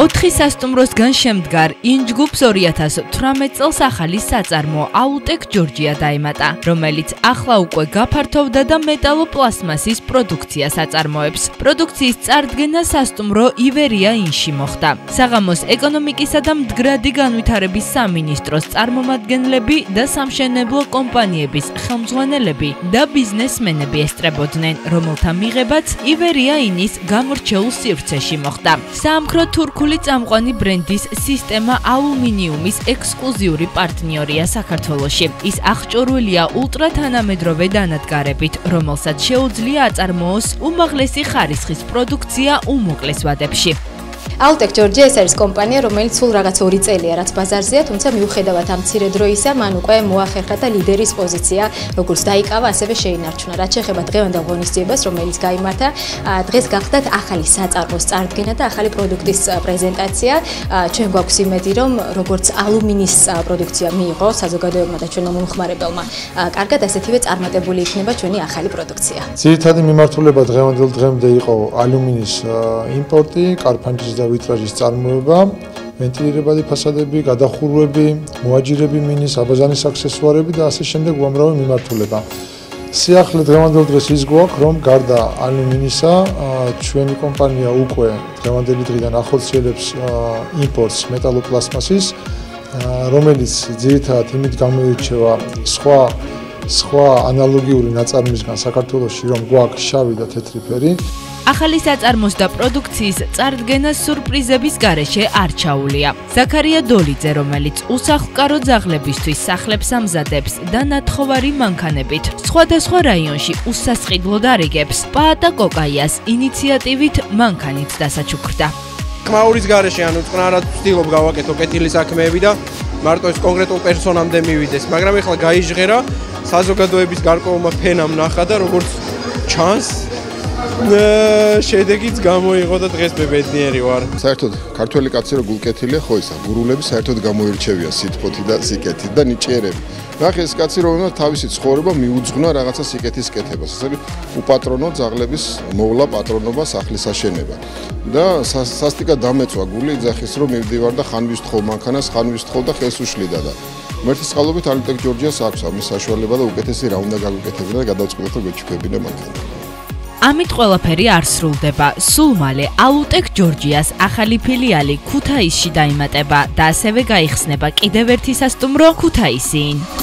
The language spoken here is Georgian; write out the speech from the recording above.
4 სასტუმროსგან შემდგარ ინჯგუფს 2018 წელს ახალი საწარმო აუტეკ ჯორჯია დაემატა, რომელიც ახლა უკვე გაფართოვდა და მეტალოპლასმასის პროდუქციას აწარმოებს. პროდუქციის წარდგენა სასტუმრო ივერია ინში მოხდა. საღამოს ეკონომიკისა და მდგრადი განვითარების სამინისტროს წარმომადგენლები და სამშენებლო კომპანიების ხელმძღვანელები და ბიზნესმენები ესწრებოდნენ, რომელთა მიღებაც ივერია ინის გამორჩეულ სივრცეში მოხდა. საამქრო თურქული ქართული წამყვანი ბრენდის სისტემა ალუმინიუმის ექსკლუზიური პარტნიორია საქართველოში. ის აღჭურვილია ულტრათანამედროვე დანადგარებით, რომელსაც შეუძლია აწარმოოს უმაღლესი ხარისხის პროდუქცია უმოკლეს ვადებში. Altec Georgia ეს არის კომპანია, რომელიც სულ რაღაც 2 წელია რაც ბაზარზეა, თუმცა მიუხედავად ამ ცირე დროისა, მან უკვე მოახერხა და ლიდერის პოზიცია, როგორც დაიკავა, ასევე შეინარჩუნა. რაც შეეხება დღევანდელ ღონისძიებას, რომელიც გამართა, დღეს გახდათ ახალი საწარმოს წარდგენა და ახალი პროდუქტის პრეზენტაცია. ჩვენ გვაქვს იმედი, რომ როგორც ალუმინის პროდუქცია მიიღო საზოგადოებმა და ჩვენო მომხმარებელმა, კარგად ასეთივე წარმატებული იქნება ჩვენი ახალი პროდუქცია. ძირითადი მიმართულება დღევანდელ დღემდე იყო ალუმინის იმპორტი, კარფანჯის და ვიტრაჟის წარმოება, ვენტილირებადი ფასადები, გადახურვები, მოაჯირები მინის, აბაზანის აქსესუარები და ასე შემდეგ უამრავი მიმართულება. სიახლე დღევანდელ დღეს ის გვაქვს, რომ გარდა ალუმინისა, ჩვენი კომპანია უკვე დღევანდელი დღიდან ახორციელებს იმპორტს მეტალოპლასმასის, რომელიც ძირითადად იმით გამოირჩევა სხვა სხვა ანალოგიური ნაწარმისგან საქართველოში, რომ გვაქვს შავი და თეთრი ფერი. ახალი საწარმოს და პროდუქციის წარდგენა სურპრიზების გარეშე არ ჩაულია. ზაქარია დოლიძე, რომელიც უსახლკარო ძაღლებისთვის სახლებს ამზადებს და ნათხოვარი მანქანებით, სხვადასხვა რაიონში უსასყიდლო დარიგებს, პაატა კოკაიას ინიციატივით მანქანით დასაჩუქრდა. კმაურის გარეშე ანუ წყნარად ვცდილობ გავაკეთო კეთილი საქმეები და მარტო ეს კონკრეტულ პერსონამდე მივიდეს, მაგრამ ეხლა გაიჟღერა საზოგადოების გარკვეულმა ფენამ ნახა და როგორც ჩანს შედეგიც გამოიღო და დღეს მე ბედნიერი ვარ. საერთოდ ქართველი კაცი რო გულკეთილია, ხო ისა, გურულები საერთოდ გამოირჩევია სიტყვით და სიკეთით და ნიჭიერები. ნახე ეს კაცი რომ თავისი ცხოვრება მიუძღვნა რაღაცა სიკეთის კეთებას. იგი, უპატრონო ძაღლების მოვლა პატრონობა სახლის აშენება. და სასტიკა დამეწვა გული ძახის რომ მივდივარ და ხან ვისთხოვ მანქანას, ხან ვისთხოვ და ხელს უშლიდა და მერტის წყალობით ალიტეკ ჯორჯიას აქვს ამის საშუალება და უკეთესი რა უნდა გაგუკეთებინა და გადავწყვეტო გეჩქებინა მანქანა. ამით ყველაფერი არ სრულდება. სულ მალე ალუტეკ ჯორჯიას ახალი ფილიალი ქუთაისში დაიმატება და ასევე გაიხსნება კიდევ ერთი სასტუმრო ქუთაისინ.